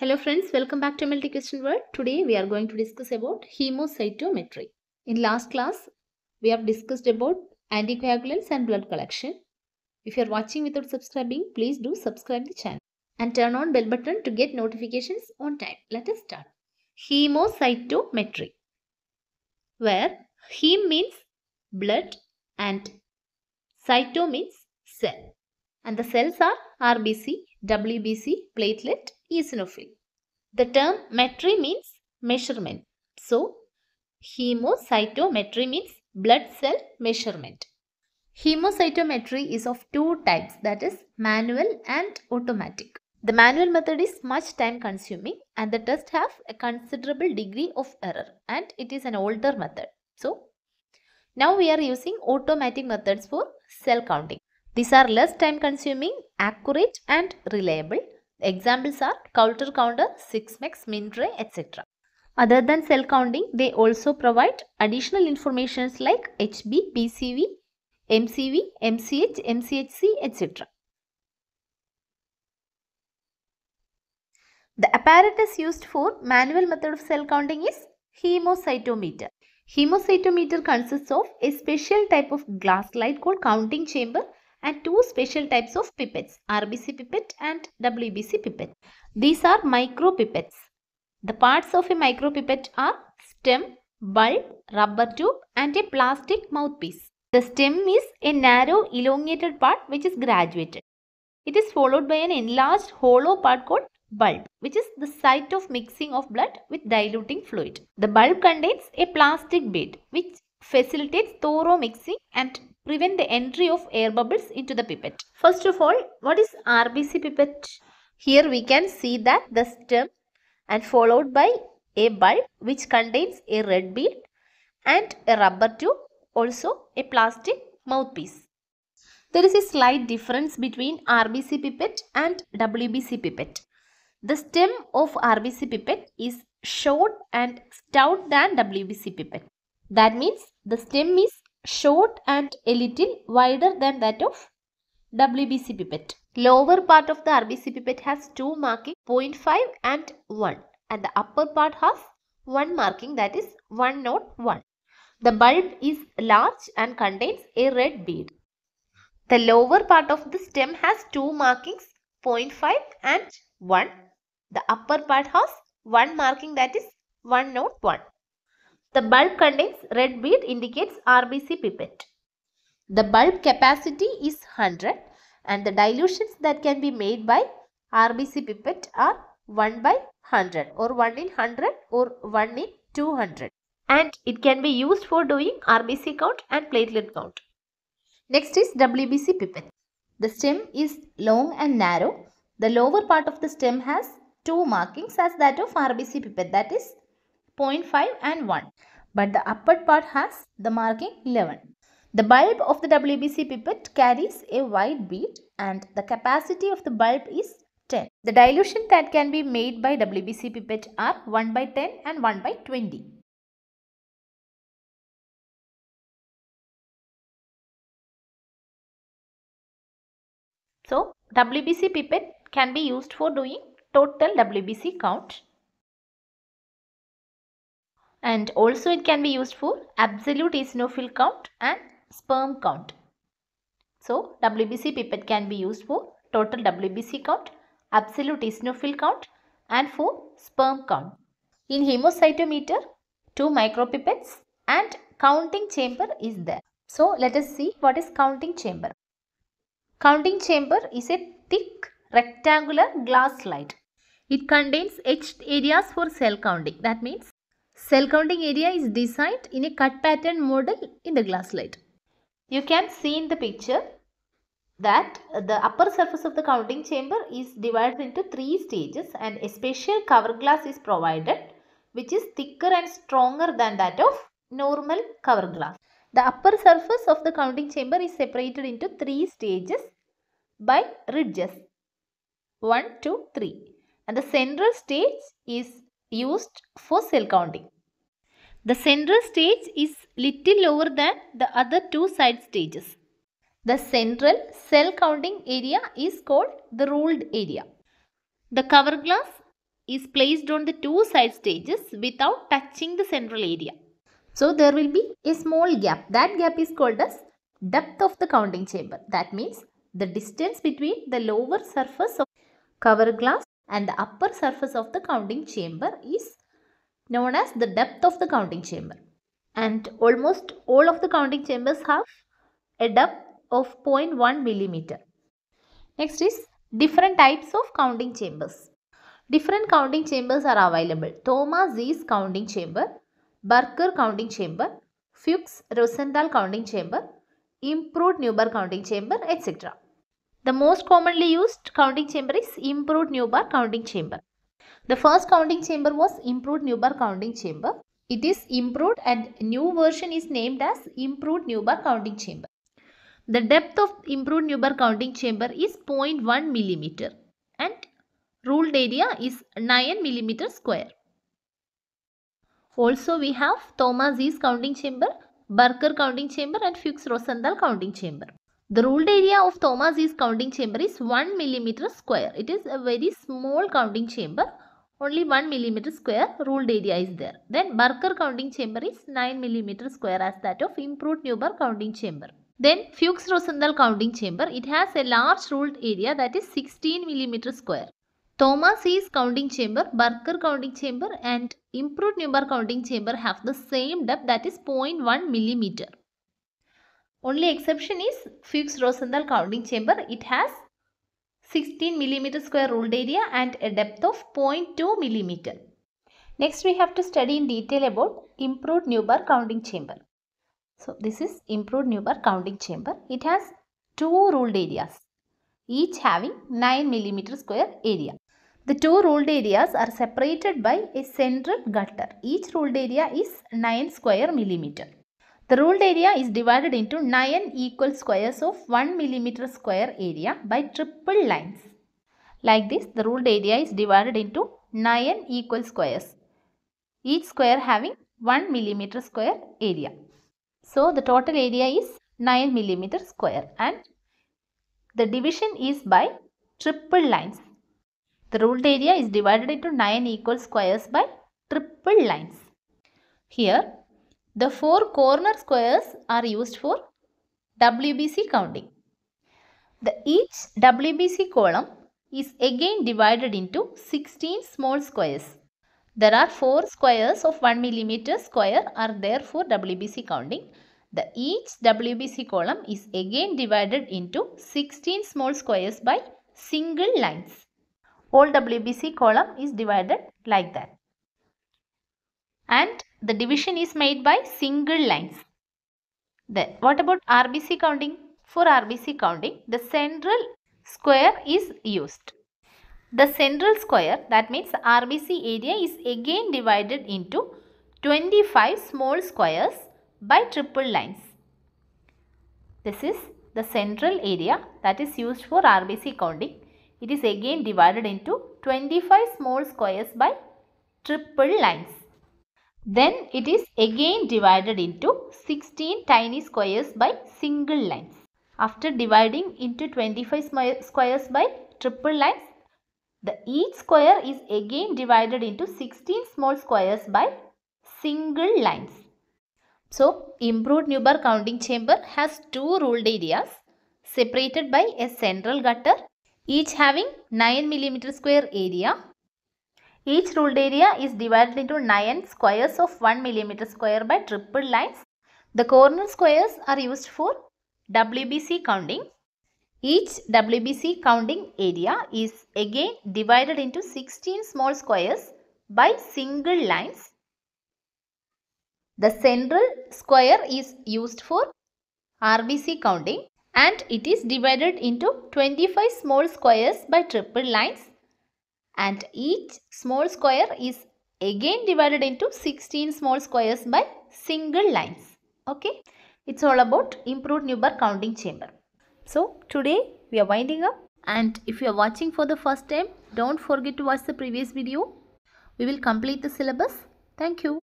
Hello friends, welcome back to MLT Question World. Today we are going to discuss about hemocytometry. In last class, we have discussed about anticoagulants and blood collection. If you are watching without subscribing, please do subscribe the channel and turn on bell button to get notifications on time. Let us start. Hemocytometry, where hem means blood and cyto means cell. And the cells are RBC, WBC, platelet, eosinophil. The term metry means measurement. So, hemocytometry means blood cell measurement. Hemocytometry is of two types that is manual and automatic. The manual method is much time consuming and the test have a considerable degree of error and it is an older method. So, now we are using automatic methods for cell counting. These are less time consuming, accurate and reliable. Examples are Coulter counter, Sysmex, Mindray, etc. Other than cell counting, they also provide additional informations like HB, PCV, MCV, MCH, MCHC, etc. The apparatus used for manual method of cell counting is hemocytometer. Hemocytometer consists of a special type of glass slide called counting chamber and two special types of pipettes RBC pipette and WBC pipette. These are micropipettes. The parts of a micropipette are stem, bulb, rubber tube and a plastic mouthpiece. The stem is a narrow elongated part which is graduated. It is followed by an enlarged hollow part called bulb which is the site of mixing of blood with diluting fluid. The bulb contains a plastic bead which facilitates thorough mixing and prevent the entry of air bubbles into the pipette. First of all, what is RBC pipette? Here we can see that the stem and followed by a bulb which contains a red bead and a rubber tube also a plastic mouthpiece. There is a slight difference between RBC pipette and WBC pipette. The stem of RBC pipette is short and stout than WBC pipette. That means the stem is short and a little wider than that of WBC pipette. Lower part of the RBC pipette has two marking 0.5 and 1 and the upper part has one marking that is 1 not 1. The bulb is large and contains a red bead. The lower part of the stem has two markings 0.5 and 1. The upper part has one marking that is 1 not 1. The bulb contains red bead indicates RBC pipette. The bulb capacity is 100 and the dilutions that can be made by RBC pipette are 1 by 100 or 1 in 100 or 1 in 200 and it can be used for doing RBC count and platelet count. Next is WBC pipette. The stem is long and narrow. The lower part of the stem has two markings as that of RBC pipette that is 0.5 and 1 but the upper part has the marking 11. The bulb of the WBC pipette carries a white bead and the capacity of the bulb is 10. The dilution that can be made by WBC pipette are 1 by 10 and 1 by 20. So, WBC pipette can be used for doing total WBC count and also it can be used for absolute eosinophil count and sperm count. So, WBC pipette can be used for total WBC count, absolute eosinophil count and for sperm count. In hemocytometer, two micropipettes and counting chamber is there. So, let us see what is counting chamber. Counting chamber is a thick rectangular glass slide. It contains etched areas for cell counting. That means cell counting area is designed in a cut pattern model in the glass slide. You can see in the picture that the upper surface of the counting chamber is divided into three stages and a special cover glass is provided which is thicker and stronger than that of normal cover glass. The upper surface of the counting chamber is separated into three stages by ridges 1, 2, 3 and the central stage is used for cell counting. The central stage is little lower than the other two side stages. The central cell counting area is called the ruled area. The cover glass is placed on the two side stages without touching the central area. So there will be a small gap. That gap is called as depth of the counting chamber. That means the distance between the lower surface of cover glass and the upper surface of the counting chamber is known as the depth of the counting chamber. And almost all of the counting chambers have a depth of 0.1 millimeter. Next is different types of counting chambers. Different counting chambers are available. Thomas Zeiss counting chamber, Barker counting chamber, Fuchs Rosenthal counting chamber, improved Neubauer counting chamber, etc. The most commonly used counting chamber is improved Neubauer counting chamber. The first counting chamber was improved Neubauer counting chamber. It is improved and new version is named as improved Neubauer counting chamber. The depth of improved Neubauer counting chamber is 0.1 millimeter and ruled area is 9 millimeter square. Also we have Thomas counting chamber, Barker counting chamber and Fuchs Rosenthal counting chamber. The ruled area of Thomas Zeiss counting chamber is 1 millimeter square. It is a very small counting chamber. Only 1 millimeter square ruled area is there. Then Barker counting chamber is 9 millimeter square as that of improved Neubauer counting chamber. Then Fuchs Rosenthal counting chamber. It has a large ruled area that is 16 millimeter square. Thomas counting chamber, Barker counting chamber and improved Neubauer counting chamber have the same depth that is 0.1 millimeter. Only exception is Fuchs Rosenthal counting chamber. It has 16 millimeter square ruled area and a depth of 0.2 millimeter. Next we have to study in detail about improved Neubauer counting chamber. So this is improved Neubauer counting chamber. It has two ruled areas, each having 9 millimeter square area. The two ruled areas are separated by a central gutter. Each ruled area is 9 square millimeter. The ruled area is divided into 9 equal squares of 1 millimeter square area by triple lines. Like this, the ruled area is divided into 9 equal squares, each square having 1 millimeter square area. So, the total area is 9 millimeter square and the division is by triple lines. The ruled area is divided into 9 equal squares by triple lines. Here, the four corner squares are used for WBC counting. The each WBC column is again divided into 16 small squares. There are 4 squares of 1 millimeter square are there for WBC counting. The each WBC column is again divided into 16 small squares by single lines. All WBC column is divided like that. And the division is made by single lines. Then what about RBC counting? For RBC counting, the central square is used. The central square that means RBC area is again divided into 25 small squares by triple lines. This is the central area that is used for RBC counting. It is again divided into 25 small squares by triple lines. Then it is again divided into 16 tiny squares by single lines. After dividing into 25 squares by triple lines, the each square is again divided into 16 small squares by single lines. So, improved Neubauer counting chamber has two ruled areas separated by a central gutter each having 9 millimeter square area. Each ruled area is divided into 9 squares of 1 millimeter square by triple lines. The corner squares are used for WBC counting. Each WBC counting area is again divided into 16 small squares by single lines. The central square is used for RBC counting and it is divided into 25 small squares by triple lines and each small square is again divided into 16 small squares by single lines. Okay, it's all about improved Neubauer counting chamber. So today we are winding up and if you are watching for the first time, don't forget to watch the previous video. We will complete the syllabus. Thank you.